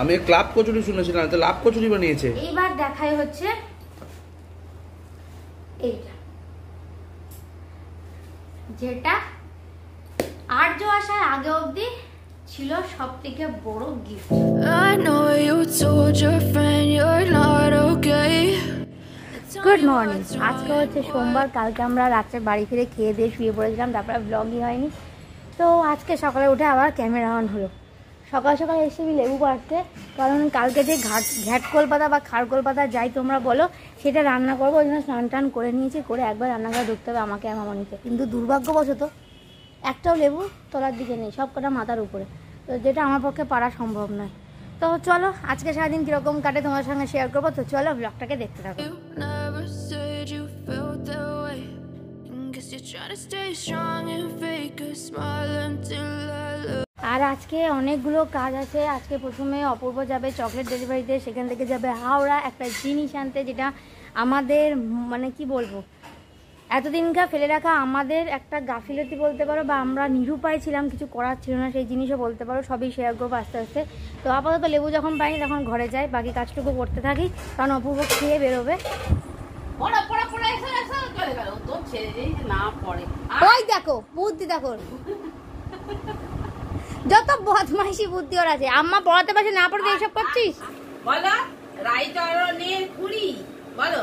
আমি ক্লাব কচুরি শুনেছিলাম তো লাভ কচুরি বানিয়েছে। এইবার দেখাই হচ্ছে এইটা। যেটা আর্য আসার আগে অবধি ছিল সব থেকে বড় gift I know you told your friend you're not okay. Good morning আজকে হচ্ছে সোমবার কালকে আমরা রাত্রে বাড়ি ফিরে খেয়ে দিয়ে শুয়ে পড়েছিলাম তারপরে ব্লগই হয়নি। তো আজকে সকালে উঠে আবার ক্যামেরা অন হলো। সকাল সকাল এসে আমি লেবু পাড়তে, কারণ কালকে যে ঘাট ঘ্যাটকোল পাতা বা খারকোল পাতা যাই তোমরা বলো, সেটা রান্না করব, ওই জন্য স্নান টান করে নিয়েছি, করে একবার রান্নাঘরে ঢুকতে হবে আমাকে আর মামনিকে। কিন্তু দুর্ভাগ্যবশত একটাও লেবু তলার দিকে নেই, সব কটা মাথার উপরে। তো যেটা আমার পক্ষে পারা সম্ভব নয়। তো চলো, আজকে সারাদিন কীরকম কাটে তোমার সঙ্গে শেয়ার করব, তো চলো ব্লগটাকে দেখতে থাকো. আর আজকে অনেকগুলো কাজ আছে। আজকে প্রথমে অপূর্ব যাবে চকলেট ডেলিভারিতে সেখান থেকে যাবে হাওড়া একটা জিনিস আনতে যেটা আমাদের মানে কি বলব এতদিনকার ফেলে রাখা আমাদের একটা গাফিলতি বলতে পারো বা আমরা নিরুপায় ছিলাম কিছু করার ছিল না সেই জিনিসও বলতে পারো সবই শেয়ার করব আস্তে আস্তে। তো আপাতত লেবু যখন পাইনি তখন ঘরে যাই বাকি কাজটুকু করতে থাকি কারণ অপূর্ব খেয়ে বেরোবে। ওই দেখো বুদ্ধি দেখো। যত বদমাইশি বুদ্ধি ওর আছে। আম্মা পড়াতে পারছে না পড়তে এইসব করছিস? বলো রাইচরণের কুড়ি বলো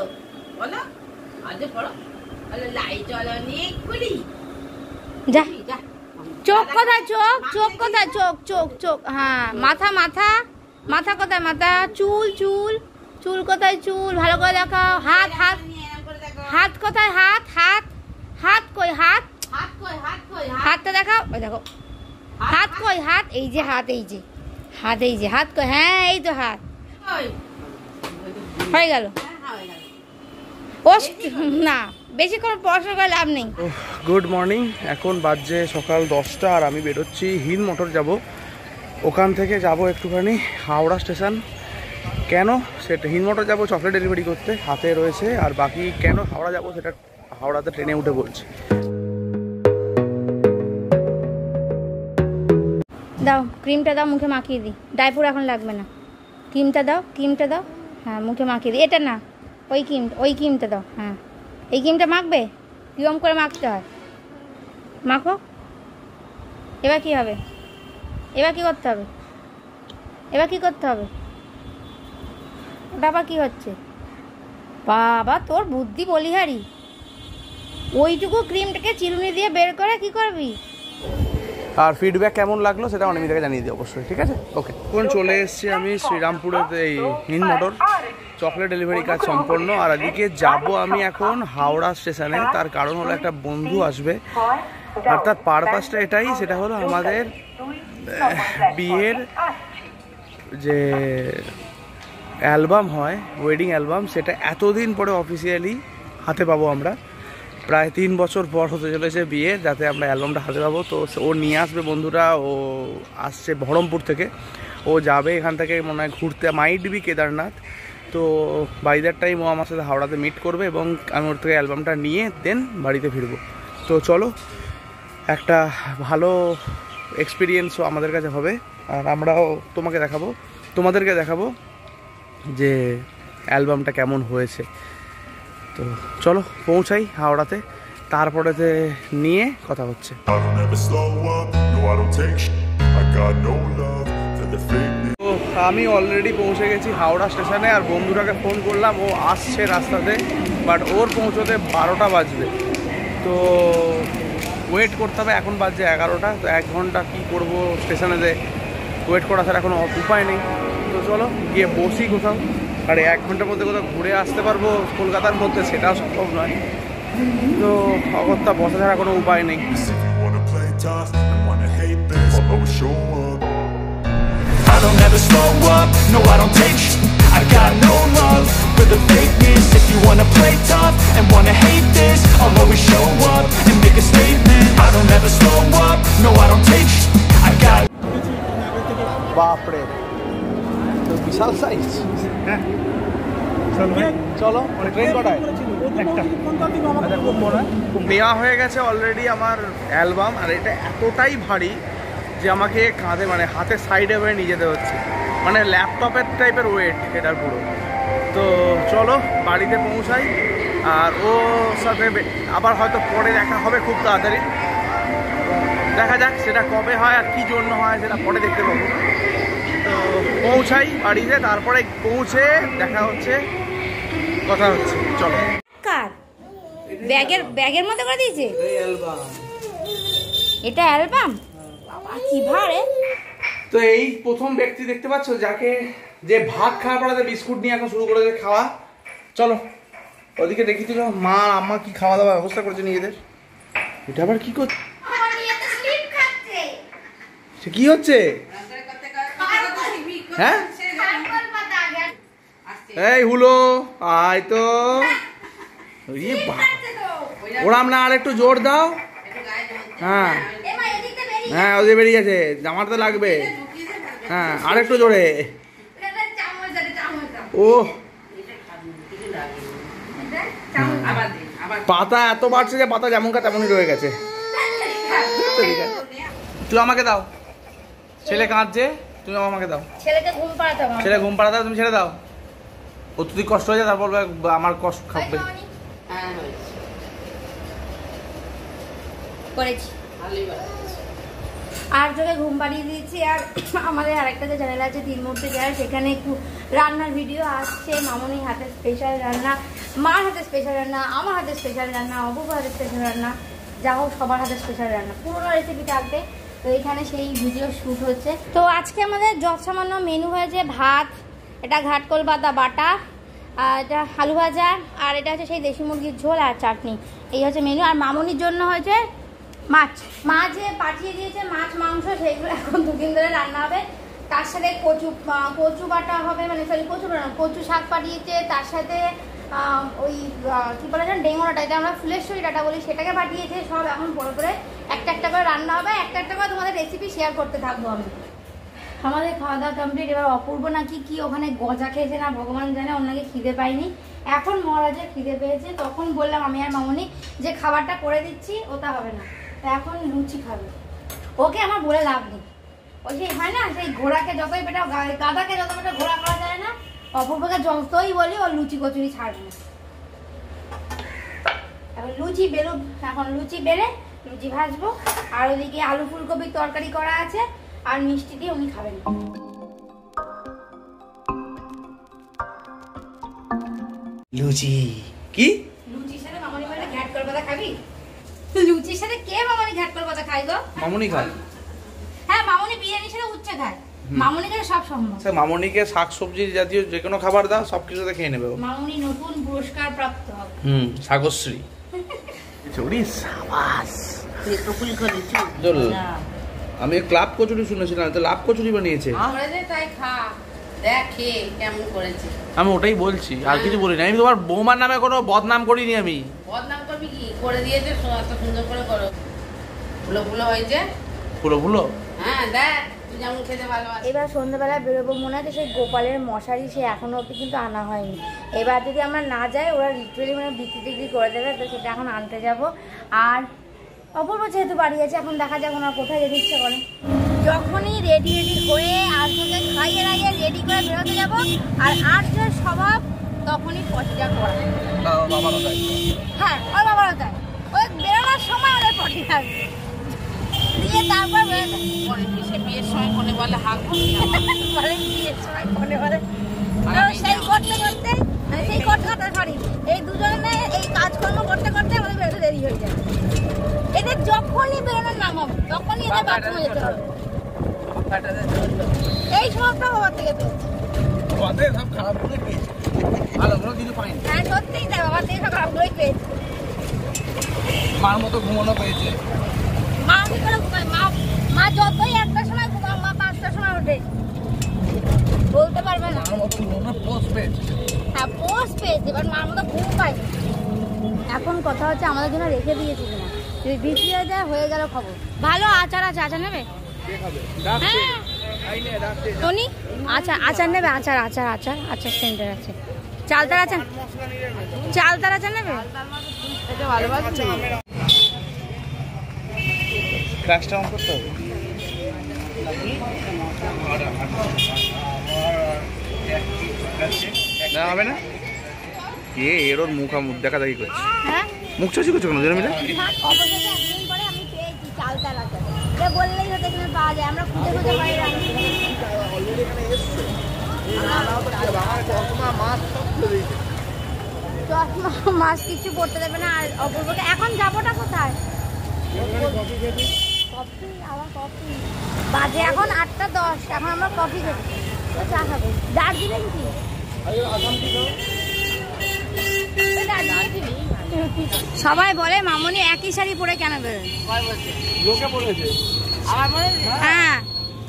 বলো আজ পড়ো। বলো কুড়ি যা। যা। চোখ কোথায় চোখ? চোখ কোথায়? চোখ চোখ চোখ। হ্যাঁ মাথা মাথা। মাথা কোথায় মাথা? চুল চুল। চুল কোথায় চুল? ভালো করে দেখাও। হাত হাত। করে দেখো। হাত কোথায়? হাত হাত। হাত কই? হাত? হাত কই হাত কই? হাত হাতটা দেখাও। ওই দেখো। হাত কই, হাত? এই যে হাত, এই যে। হাত, এই যে, হাত কই? হ্যাঁ এই তো হাত। হয়ে গেল। ও না বেশি কোনো পড়াশোনা করে লাভ নেই। Good morning. এখন বাজছে সকাল দশটা আর আমি বেরোচ্ছি, হিল মোটর যাব। ওখান থেকে যাব একটুখানি, হাওড়া স্টেশন। কেন? সেটা হিল মোটর যাব, চকলেট ডেলিভারি করতে, হাতে রয়েছে। আর বাকি কেন হাওড়া যাব, সেটা হাওড়াতে ট্রেনে উঠে বলছি। দাও ক্রিমটা দাও, মুখে মাখিয়ে দিই। ডাইপুর এখন লাগবে না। ক্রিমটা দাও ক্রিমটা দাও হ্যাঁ মুখে মাখিয়ে দিই। এটা না, ওই ক্রিম ওই ক্রিমটা দাও হ্যাঁ। এই ক্রিমটা মাখবে? কিরম করে মাখতে হয়। মাখো। এবার কি হবে? এবার কি করতে হবে? এবার কি করতে হবে? আবার কি হচ্ছে? বাবা, তোর বুদ্ধি বলিহারি। ওইটুকু ক্রিমটাকে চিরুনি দিয়ে বের করে কি করবি? আর ফিডব্যাক কেমন লাগল সেটা অনেক জানিয়ে দিই অবশ্যই ঠিক আছে? ওকে কোন চলে এসেছি আমি শ্রীরামপুরেতে এই হিন মোটর। চকলেট ডেলিভারি কাজ সম্পন্ন। আর এদিকে যাব আমি এখন হাওড়া স্টেশনে। তার কারণ হলো একটা বন্ধু আসবে। আর তার পারপাসটা এটাই সেটা হলো আমাদের বিয়ের যে অ্যালবাম হয় ওয়েডিং অ্যালবাম সেটা এতদিন পরে অফিসিয়ালি হাতে পাবো আমরা। প্রায় তিন বছর পর হতে চলেছে বিয়ে, যাতে আমরা অ্যালবামটা হাতে পাবো। তো ও নিয়ে আসবে বন্ধুরা, ও আসছে বহরমপুর থেকে। ও যাবে এখান থেকে, মনে হয় ঘুরতে। Might be Kedarnath. তো বাই দ্যাট টাইম ও আমার সাথে হাওড়াতে মিট করবে এবং আমি ওর থেকে অ্যালবামটা নিয়ে দেন বাড়িতে ফিরবো। তো চলো, একটা ভালো এক্সপিরিয়েন্সও আমাদের কাছে হবে। আর আমরাও তোমাকে দেখাবো, তোমাদেরকে দেখাবো যে অ্যালবামটা কেমন হয়েছে। তো চলো পৌঁছাই হাওড়াতে। তারপরেতে নিয়ে কথা হচ্ছে। আমি অলরেডি পৌঁছে গেছি হাওড়া স্টেশনে আর বন্ধুটাকে ফোন করলাম ও আসছে রাস্তাতে বাট ওর পৌঁছতে বারোটা বাজবে। তো ওয়েট করতে হবে এখন বাজছে এগারোটা তো এক ঘণ্টা কি করব স্টেশনেতে। ওয়েট করা ছাড়া কোনো উপায় নেই। তো চলো গিয়ে বসি কোথাও। আর এক ঘণ্টার মধ্যে কোথাও ঘুরে আসতে পারব কলকাতার মধ্যে সেটাও সম্ভব নয়। তো অগত্যা বসে ছাড়া কোনো উপায় নেই। বাপরে। চলো ট্রেন কটায়? মনে হয়। নেওয়া হয়ে গেছে অলরেডি আমার অ্যালবাম আর এটা এতটাই ভারী যে আমাকে কাঁধে মানে হাতের সাইডে হয়ে নিয়ে যেতে হচ্ছে। মানে ল্যাপটপের টাইপের ওয়েট এটার পুরো। তো চলো বাড়িতে পৌঁছাই। আর ও সাথে আবার হয়তো পরে দেখা হবে খুব তাড়াতাড়ি। দেখা যাক সেটা কবে হয় আর কি জন্য হয় সেটা পরে দেখতে পাবো। পৌঁছাই বাড়িতে তারপরে পৌঁছে দেখা হচ্ছে কথা হচ্ছে। চলো। কার? ব্যাগের ব্যাগের মতো করে দিয়েছে? এটা অ্যালবাম? বাবা কি ভারে তো এই প্রথম ব্যক্তি দেখতে পাচ্ছ যাকে যে ভাত খাওয়া পড়াতে বিস্কুট নিয়ে এখন শুরু করেছে খাওয়া। চলো ওদিকে দেখি তো মা আম্মা কি খাওয়া দাওয়া ব্যবস্থা করেছে নিজেদের? এটা আবার কি করছে সে কি হচ্ছে? হ্যাঁ? এই হুলো, আয় তো। ইয়ে ওরাম না আর একটু জোর দাও। হ্যাঁ। হ্যাঁ ওদের বেরিয়ে গেছে। জামাটা তো লাগবে। হ্যাঁ আর একটু জোরে। ও। পাতা এত বাড়ছে যে পাতা যেমন কা তেমনই রয়ে গেছে। তুই আমাকে দাও। ছেলে কাঁদছে। তুমি আমাকে দাও। ছেলেকে ঘুম পাড়াতে হবে ছেলে ঘুম পাড়া দাও তুমি ছেড়ে দাও। ও তুই কষ্ট হয়ে যায় তারপর বলবে, আমার কষ্ট খাবে। হ্যাঁ হয়েছে। করেছি। আর তোকে ঘুম পাড়িয়ে দিয়েছি আর আমাদের আরেকটা যে চ্যানেল আছে তিন মুহূর্তে যায় সেখানে একটু রান্নার ভিডিও আসছে। মামনির হাতে স্পেশাল রান্না মার হাতে স্পেশাল রান্না আমার হাতে স্পেশাল রান্না হাতে স্পেশাল রান্না। যা হোক সবার হাতে স্পেশাল রান্না। পুরোনো রেসিপি থাকবে। তো এখানে সেই ভিডিও শ্যুট হচ্ছে। তো আজকে আমাদের যত সামান্য মেনু হয়েছে ভাত, এটা ঘাটকল পাতা বাটা, আর এটা আলু ভাজা, আর এটা হচ্ছে সেই দেশি মুরগির ঝোল আর চাটনি। এই হচ্ছে মেনু আর মামনির জন্য হয়েছে মাছ। মাছ পাঠিয়ে দিয়েছে মাছ, মাংস, সেইগুলো এখন দুদিন ধরে রান্না হবে। তার সাথে কচু কচু বাটা হবে মানে সরি কচু কচু শাক পাঠিয়েছে, তার সাথে ওই কি বলে যেন ডেঙ্গোনাটা এটা আমরা ফুলেশ্বরী ডাটা বলি, সেটাকে পাঠিয়েছে সব এখন পরে করে একটা একটা করে রান্না হবে, একটা একটা করে তোমাদের রেসিপি শেয়ার করতে থাকব আমি। আমাদের খাওয়া দাওয়া কমপ্লিট এবার অপূর্ব নাকি কি ওখানে গজা খেয়েছে না, ভগবান জানে, ওর নাকি খিদে পায়নি। এখন মহারাজের খিদে পেয়েছে, তখন বললাম আমি আর মামনি যে খাবারটা করে দিচ্ছি, ওটা হবে না। তা এখন লুচি খাবে। ওকে আমার বলে লাভ নেই। ওই সেই হয় না, সেই ঘোড়াকে যতই পেটা গাদাকে যত পেটা ঘোড়া করা যায় না। অপূর্বকে যতই বলি ও লুচি কচুরি ছাড়বে না। এখন লুচি বেলুক এখন লুচি বেড়ে লুচি ভাজবো আর ওদিকে আলু ফুলকপির তরকারি করা আছে আর মিষ্টি দিয়ে উনি খাবেন। লুচি। কি? লুচির সাথে মামনি বলে ঘ্যাট করে পাতা খাবি? লুচির সাথে কে মামনি ঘ্যাট করে পাতা খাই গো? মামুনি খায়। হ্যাঁ মামনি বিরিয়ানির সাথে উচ্ছে খায়। মামনি খায় সব সম্ভব। আচ্ছা মামুনিকে শাক সবজি জাতীয় যে কোনো খাবার দাও সব কিছুতে খেয়ে নেবে ও। মামনি নতুন পুরস্কার প্রাপ্ত হবে। হুম সাগশ্রী। চুরি সাবাস। চল। আমি ক্লাব কচুরি শুনেছিলাম তো লাভ কচুরি বানিয়েছে। তাই খা দেখ খেয়ে কেমন করেছে। আমি ওটাই বলছি আর কিছু বলি না আমি তোমার বৌমার নামে কোনো বদনাম করিনি আমি। বদনাম করবি কি? করে দিয়েছে এত সুন্দর করে করো। ফুলো ফুলো হয়েছে। পুরো ভুলো হ্যাঁ দেখ। এবার সন্ধ্যাবেলা বেরোবো মনে হচ্ছে সেই গোপালের মশারি সে এখনও অব্দি কিন্তু আনা হয়নি। এবার যদি আমরা না যাই ওরা লিটারেলি মানে বিক্রি টিক্রি করে দেবে তো সেটা এখন আনতে যাব। আর অপূর্ব যেহেতু বাড়ি আছে এখন দেখা যাক ওনার কোথায় যেতে ইচ্ছে করে। যখনই রেডি রেডি হয়ে আর্যকে খাইয়ে রাইয়ে রেডি করে বেরোতে যাব আর আর্যের স্বভাব তখনই পটিটা করা। হ্যাঁ ওর বাবারও তাই। ওই বেরোনোর সময় ওদের পটি থাকবে দিয়ে তারপর পরে সে বিয়ের সময় কোনে বলে হাঁকবো বলে বিয়ের সময় বলে। সেই করতে করতে মানে সেই করতে করতে সরি এই দুজনে এই কাজকর্ম করতে করতে আমাদের বেরোতে দেরি হয়ে যায়। এদের যখনই বেরোনোর নাম হবে তখনই এদের বাথরুমে যেতে হবে। এই সবটা বাবার থেকে পেয়েছে সব খারাপ পেয়েছে ভালো কিছু পাইনি। হ্যাঁ সত্যিই তাই বাবার থেকে সব খারাপগুলোই পেয়েছে মার মতো ঘুমানো পেয়েছে। মা কি করে ঘুমায়। মা মা যতই একটার সময় মা পাঁচটার সময় ওঠে। বলতে পারবে না। হ্যাঁ পোস্ট পেয়েছে। এবার মার মতো ঘুম পাই এখন কথা হচ্ছে আমাদের জন্য রেখে দিয়েছে কিনা। যদি বিক্রি হয়ে যায় হয়ে গেল খবর। ভালো আচার আছে আচার নেবে? হ্যাঁ। টনি? আচার আচার নেবে? আচার আচার আচার আচার সেন্টার আছে। চালতার আচার চালতার আচার নেবে? ক্রাশটা অন করতে হবে? না হবে না? এ এর ওর মুখ মুখ দেখা দেখি করছে। হ্যাঁ? মুখ চাচি করছ কেন জেনে মিলে মাছ কিছু করতে দেবে না আর অপূর্বকে। এখন যাবোটা কোথায়? কফি আবার কফি। বাজে এখন আটটা দশ এখন আমরা কফি খাব তো চা খাব। দার্জিলিং কি? সবাই বলে মামনি একই শাড়ি পরে কেন বেরোয়? হ্যাঁ।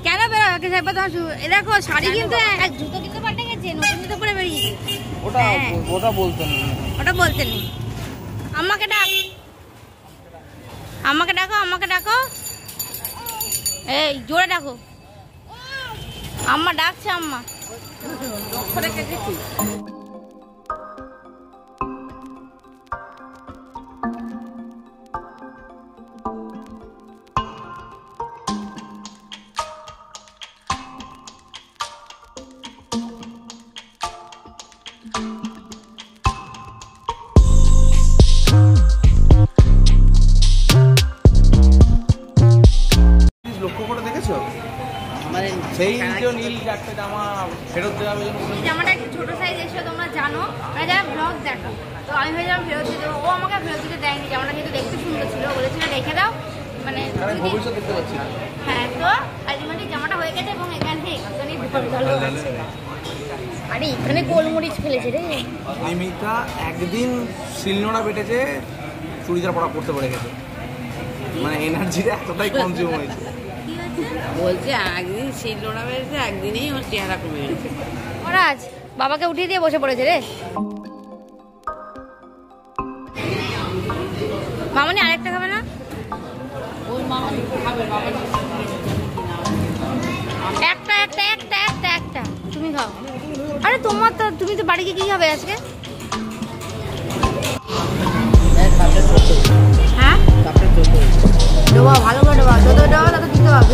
কেন বেরোয় একই শাড়ি পরে? তোমার এ দেখো শাড়ি কিন্তু এক জুতো কিন্তু পাল্টে গেছে নতুন জুতো পরে বেরিয়েছে ওটা হ্যাঁ। ওটা বলতেন ওটা আমাকে ডাক। আমাকে ডাকো আমাকে ডাকো। এই জোরে ডাকো। আম্মা ডাকছে আম্মা। যে একটা জামা ফেরত দেওয়া হবে এই জামাটা একটু ছোট সাইজ এসে তোমরা জানো। মানে যারা ব্লগ দেখো তো আমি ভেবেছিলাম ফেরত দিয়ে দেবো। ও আমাকে ফেরত দিতে দেয়নি জামাটা কিন্তু দেখতে সুন্দর ছিল। বলেছিল রেখে দাও। মানে ভবিষ্যৎ দেখতে পাচ্ছি হ্যাঁ তো আলটিমেটলি জামাটা হয়ে গেছে এবং এখানে একটুখানি ভালো আছে আরে এখানে গোলমরিচ ফেলেছে রে। নিমিতা একদিন শিলনোড়া বেটেছে চুড়িদার পরা করতে পেরে গেছে। মানে এনার্জিটা এতটাই কনজিউম হয়েছে। বলছে একদিন শীত লোড়া বেড়েছে একদিনেই ওর চেহারা কমে গেছে। মহারাজ বাবাকে উঠিয়ে দিয়ে বসে পড়েছে রে। মামনি আরেকটা খাবে না? ওর মামা খাবে? বাবা একটা একটা একটা একটা একটা। তুমি খাও। আরে তোমার তো তুমি তো বাড়ি গিয়ে কি খাবে আজকে? হ্যাঁ? ডোবা ভালো করে ডোবা যত ডোবা তত দিতে পারবে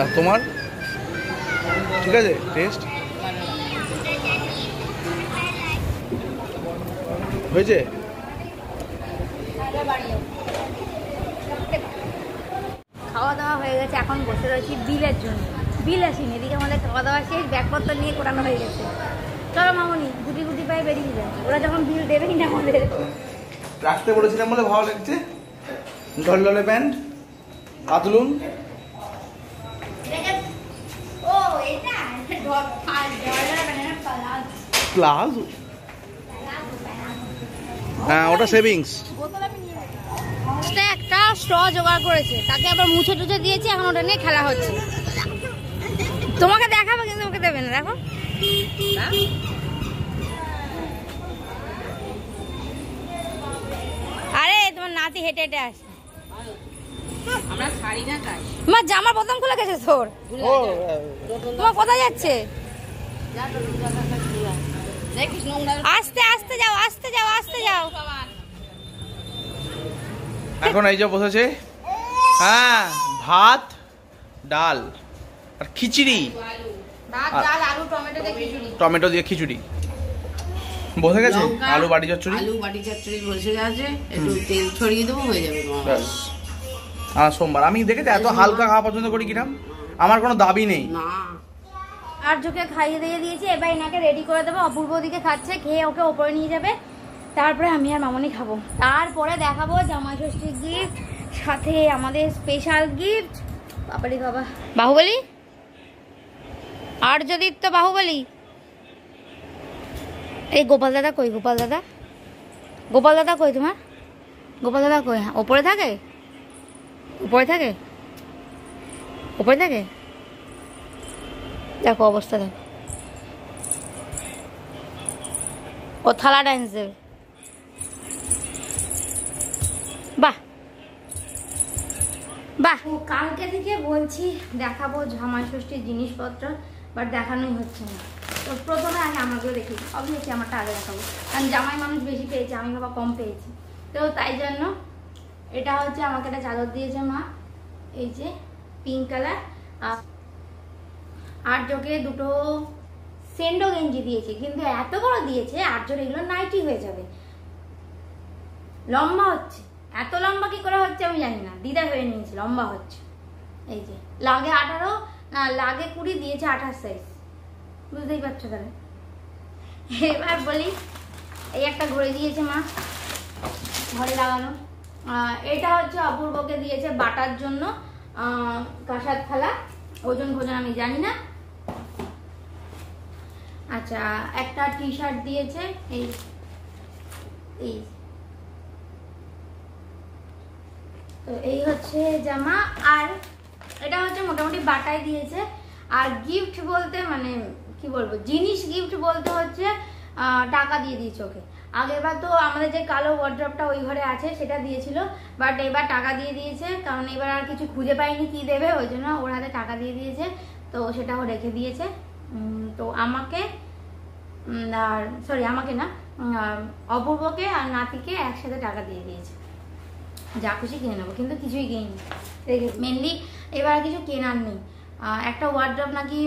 আচ্ছা তোমার? ঠিক আছে টেস্ট হয়েছে? খাওয়া দাওয়া হয়ে গেছে এখন বসে রয়েছি বিলের জন্য। বিল আসিনি এদিকে আমাদের খাওয়া দাওয়া শেষ ব্যাগপত্র নিয়ে কোরানো হয়ে গেছে। চলো মামনি গুটি গুটি পায়ে বেরিয়ে যায় ওরা যখন বিল দেবেই না আমাদের। রাখতে বলেছিলাম বলে ভালো লাগছে। ঢলঢলে প্যান্ট আদলুন ও এটা প্লাজ? হ্যাঁ ওটা সেভিংস। একটা স্ট্র জোগাড় করেছে। তাকে আবার মুছে টুছে দিয়েছি, এখন ওটা নিয়ে খেলা হচ্ছে। তোমাকে দেখাবো কিন্তু তোমাকে দেবে না, দেখো। আরে, তোমার নাতি হেঁটে হেঁটে আসে আমরা শাড়ি না খাই তোমার জামার বোতাম খুলে গেছে তোর? তোমার কোথায় যাচ্ছে? আস্তে আস্তে যাও আস্তে যাও আস্তে যাও। এখন এই যে বসেছে হ্যাঁ ভাত ডাল আর খিচুড়ি। আলু টমেটো দিয়ে খিচুড়ি। টমেটো দিয়ে খিচুড়ি। বসে গেছে? আলু বাড়ি চচ্চড়ি? আলু বাটি চচ্চড়ি বসে আছে। একটু তেল ছড়িয়ে দেবো হয়ে যাবে ব্যাস। সোমবার। আমি দেখেছি এত হালকা খাওয়া পছন্দ করি কিরাম আমার কোনো দাবি নেই। না। আর চোখে খাইয়ে দিয়ে দিয়েছি এবার এনাকে রেডি করে দেবো। অপূর্ব দিকে খাচ্ছে খেয়ে ওকে ওপরে নিয়ে যাবে। তারপরে আমি আর মামনি খাব। তারপরে দেখাবো জামাই ষষ্ঠীর গিফট সাথে আমাদের স্পেশাল গিফট বাবারি বাবা। বাহুবলি? আর যদি তো বাহুবলি? এই গোপাল দাদা কই গোপাল দাদা? গোপাল দাদা কই তোমার? গোপাল দাদা কই? হ্যাঁ ওপরে থাকে? উপরে থাকে? উপরে থাকে? দেখো অবস্থা দেখো। ও থালা ডান্স দেবে বাহ। বাহ। কালকে থেকে বলছি দেখাবো জামাই ষষ্ঠীর জিনিসপত্র, বাট দেখানোই হচ্ছে না। তো প্রথমে আগে আমাকেও দেখি অবভিয়াসলি আমারটা আগে দেখাবো। কারণ জামাই মানুষ বেশি পেয়েছে, আমি বাবা কম পেয়েছি। তো তাই জন্য এটা হচ্ছে আমাকে একটা চাদর দিয়েছে মা। এই যে পিঙ্ক কালার আর চোখে দুটো সেন্ডো গেঞ্জি দিয়েছে, কিন্তু এত বড় দিয়েছে, আর জোর এগুলো নাইটি হয়ে যাবে। লম্বা হচ্ছে। এত লম্বা কি করে হচ্ছে আমি জানি না। দিদা হয়ে নিয়েছে, লম্বা হচ্ছে। এই যে, লাগে আঠারো, না, লাগে কুড়ি, দিয়েছে আঠাশ সাইজ বুঝতেই পারছ তাহলে? এবার বলি, এই একটা ঘড়ি দিয়েছে মা, ঘরে লাগানো। এটা হচ্ছে অপূর্বকে দিয়েছে বাটার জন্য। কাঁসার থালা, ওজন ভোজন আমি জানি না। আচ্ছা একটা টি শার্ট দিয়েছে, এই এই। তো এই হচ্ছে জামা, আর এটা হচ্ছে মোটামুটি বাটাই দিয়েছে। আর গিফট বলতে মানে কি বলব, জিনিস গিফট বলতে হচ্ছে টাকা দিয়ে দিয়েছে ওকে। আগেরবার তো আমাদের যে কালো ওয়ার্ড্রপটা ওই ঘরে আছে, সেটা দিয়েছিল বাট এবার টাকা দিয়ে দিয়েছে, কারণ এবার আর কিছু খুঁজে পাইনি কি দেবে, ওই জন্য ওর হাতে টাকা দিয়ে দিয়েছে, তো সেটা ও রেখে দিয়েছে। তো আমাকে আর সরি আমাকে না অপূর্বকে আর নাতিকে একসাথে টাকা দিয়ে দিয়েছে। যা খুশি কিনে নেব, কিন্তু কিছুই কিনি মেনলি এবার কিছু কেনার নেই। একটা ওয়ার্ড্রপ নাকি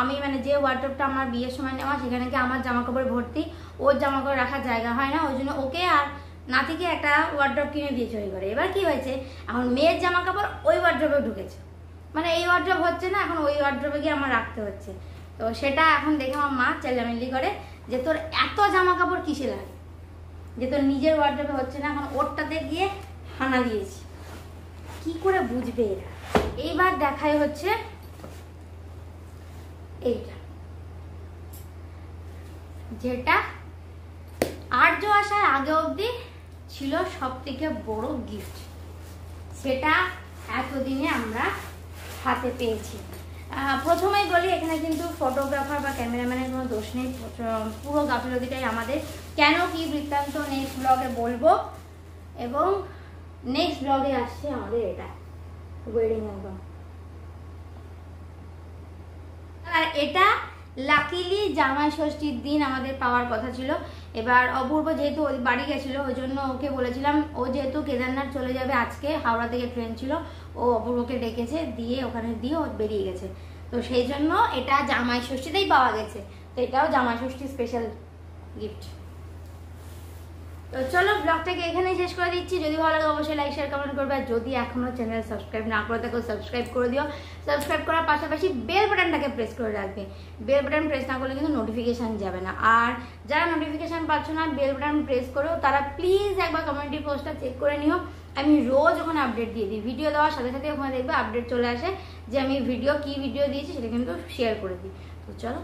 আমি মানে যে ওয়ার্ড্রপটা আমার বিয়ের সময় নেওয়া, সেখানে কি আমার জামা কাপড় ভর্তি? ওর জামা কাপড় রাখার জায়গা হয় না, ওই জন্য ওকে আর নাতিকে একটা ওয়ার্ড্রপ কিনে দিয়েছে ওই ঘরে এবার কি হয়েছে? এখন মেয়ের জামা কাপড় ওই ওয়ার্ড্রপে ঢুকেছে। মানে এই ওয়ার্ড্রপ হচ্ছে না, এখন ওই ওয়ার্ড্রপে গিয়ে আমার রাখতে হচ্ছে। তো সেটা এখন দেখে আমার মা চেল্লামিল্লি করে যে তোর এত জামা কাপড় কিসে লাগে? যে তোর নিজের ওয়ার্ড্রপে হচ্ছে না, এখন ওরটাতে গিয়ে হানা দিয়েছি। কি করে বুঝবে এরা? এইবার দেখাই হচ্ছে এইটা। যেটা আর্য আসার আগে অবধি ছিল সব থেকে বড় গিফট সেটা এতদিনে আমরা হাতে পেয়েছি। প্রথমেই বলি, এখানে কিন্তু ফটোগ্রাফার বা ক্যামেরাম্যানের কোনো দোষ নেই। পুরো- গাফিলতিটাই আমাদের। কেন কি বৃত্তান্ত নেক্সট ব্লগে বলব? এবং নেক্সট ব্লগে আসছে আমাদের এটা ওয়েডিং অ্যালবাম আর এটা লাকিলি জামাই ষষ্ঠীর দিন আমাদের পাওয়ার কথা ছিল। এবার অপূর্ব যেহেতু ওই বাড়ি গেছিল, ওই জন্য ওকে বলেছিলাম, ও যেহেতু কেদারনাথ চলে যাবে আজকে, হাওড়া থেকে ট্রেন ছিল, ও অপূর্বকে ডেকেছে, দিয়ে ওখানে দিয়ে ও বেরিয়ে গেছে। তো সেই জন্য এটা জামাই ষষ্ঠীতেই পাওয়া গেছে। তো এটাও জামাই ষষ্ঠী স্পেশাল গিফট তো চলো ব্লগটাকে এখানেই শেষ করে দিচ্ছি। যদি ভালো লাগে অবশ্যই লাইক শেয়ার কমেন্ট করবে। আর যদি এখনও চ্যানেল সাবস্ক্রাইব না করে থাকো সাবস্ক্রাইব করে দিও। সাবস্ক্রাইব করার পাশাপাশি বেল বাটনটাকে প্রেস করে রাখবে। বেল বাটন প্রেস না করলে কিন্তু নোটিফিকেশান যাবে না। আর যারা নোটিফিকেশান পাচ্ছ না বেল বাটন প্রেস করেও তারা প্লিজ একবার কমিউনিটি পোস্টটা চেক করে নিও। আমি রোজ ওখানে আপডেট দিয়ে দিই। ভিডিও দেওয়ার সাথে সাথে ওখানে দেখবে আপডেট চলে আসে যে আমি ভিডিও কি ভিডিও দিয়েছি সেটা কিন্তু শেয়ার করে দিই। তো চলো।